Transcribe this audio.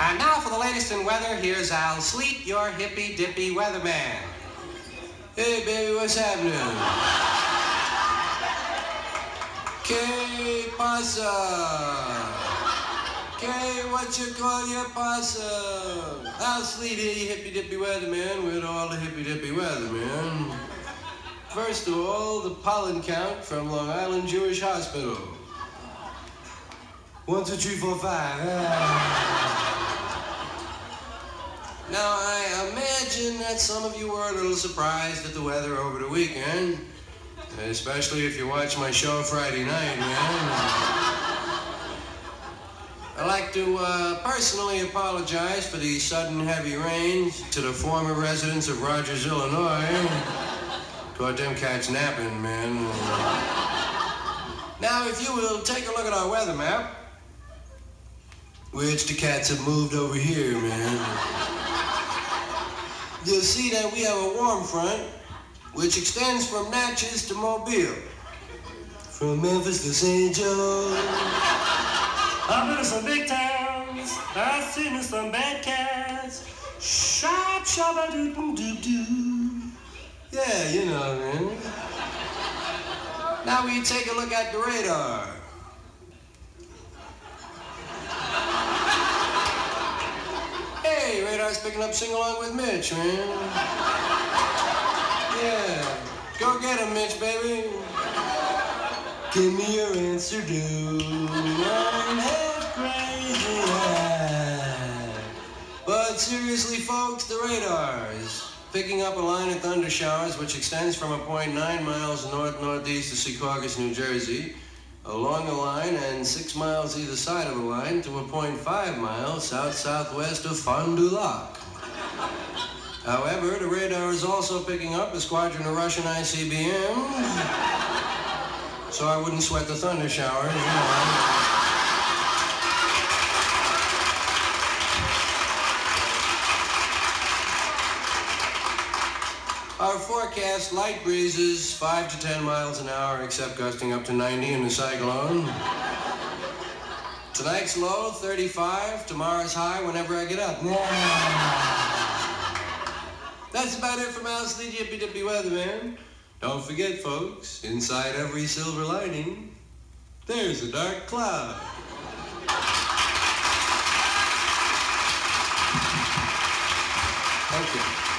And now for the latest in weather, here's Al Sleet, your hippy dippy weatherman. Hey, baby, what's happening? ¿Qué pasa? ¿Qué, what you call your pasa? Al Sleet here, you hippy dippy weatherman with all the hippy dippy weatherman. First of all, the pollen count from Long Island Jewish Hospital. One, two, three, four, five. Now, I imagine that some of you were a little surprised at the weather over the weekend, especially if you watch my show Friday night, man. I'd like to uh, personally apologize for the sudden heavy rains to the former residents of Rogers, Illinois. Caught them cats napping, man. Now, if you will take a look at our weather map, which the cats have moved over here, man you'll see that we have a warm front which extends from Natchez to Mobile. From Memphis to St. Joe. I've been to some big towns. I've seen some bad cats. Shop, shop, a doo doo doo doo. Yeah, you know, man. Now we take a look at the radar. Radar's picking up Sing Along with Mitch, man. Yeah. Go get him, Mitch, baby. Give me your answer, dude. I'm half crazy. But seriously, folks, the radar is picking up a line of thunder showers which extends from a point nine miles north-northeast of Secaucus, New Jersey, along the line and six miles either side of the line to a point five miles south-southwest of Fond du Lac. However, the radar is also picking up a squadron of Russian ICBMs, so I wouldn't sweat the thunder showers, you know. Our forecast, light breezes, 5 to 10 miles an hour, except gusting up to 90 in the cyclone. Tonight's low, 35. Tomorrow's high whenever I get up. That's about it from Al Sleet, Yippee Dippy Weatherman. Don't forget, folks, inside every silver lining, there's a dark cloud. Thank you.